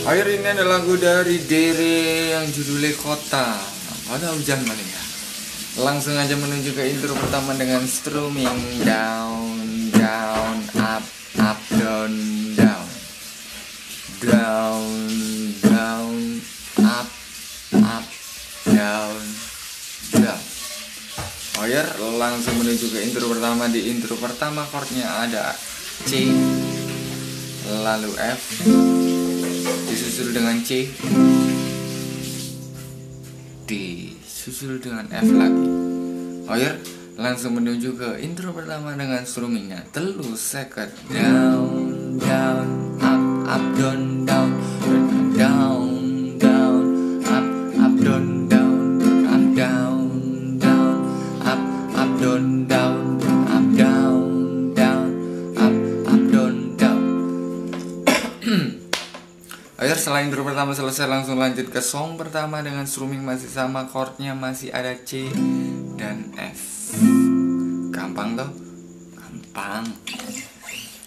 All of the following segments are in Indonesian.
Akhir ini ada lagu dari Dere yang judulnya Kota. Ada hujan paling ya. Langsung aja menuju ke intro pertama dengan strumming down, down, up, up, down, down, down, down, up, up, down, down. Oyer langsung menuju ke intro pertama di intro pertama chordnya ada C lalu F disusul dengan C. Disusul dengan F lagi. Oyer langsung menuju ke intro pertama dengan strummingnya telu second down down up up down down. Down down up up down down. Up down down up up down down. Up down down up up down down Akhir setelah intro pertama selesai langsung lanjut ke song pertama dengan strumming masih sama chordnya masih ada C dan F. Gampang toh? Gampang.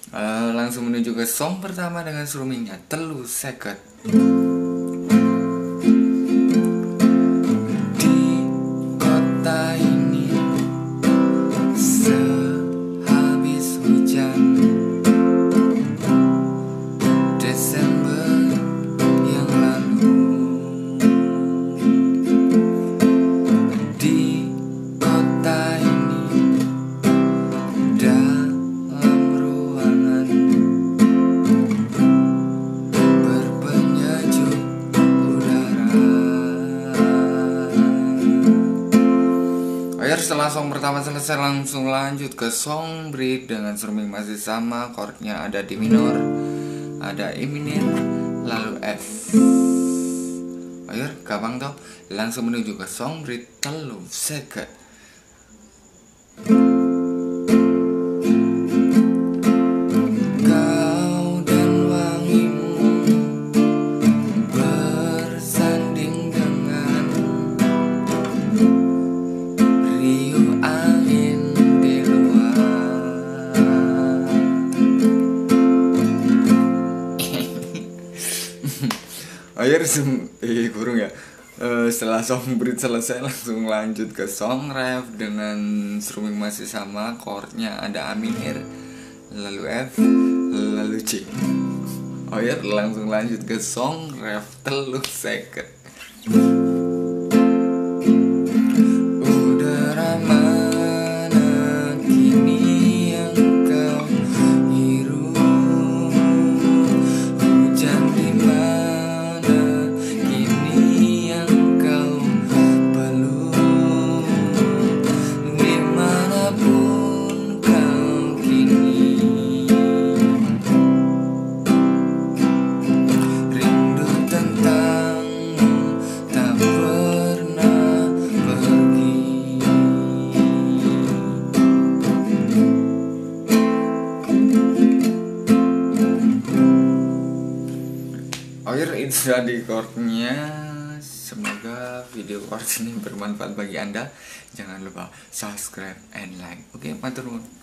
Eh, langsung menuju ke song pertama dengan strummingnya telu second Akhir setelah song pertama selesai langsung lanjut ke song break dengan strumming masih sama chordnya ada di minor ada E minor lalu F. Akhir gampang toh? Langsung menuju ke song break telu second Akhir sem eh kurung ya. Eh, setelah song selesai langsung lanjut ke song ref dengan strumming masih sama chordnya. Ada A minor lalu F lalu C. Oh ya langsung lanjut ke song ref telu second Akhir itu tadi chordnya. Semoga video chord ini bermanfaat bagi anda. Jangan lupa subscribe and like. Oke, matur nuwun.